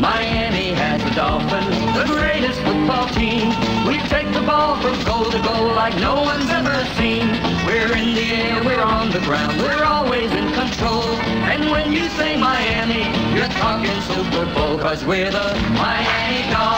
Miami has the Dolphins, the greatest football team. We take the ball from goal to goal like no one's ever seen. We're in the air, we're on the ground, we're always in control. And when you say Miami, you're talking Super Bowl, cause we're the Miami Dolphins.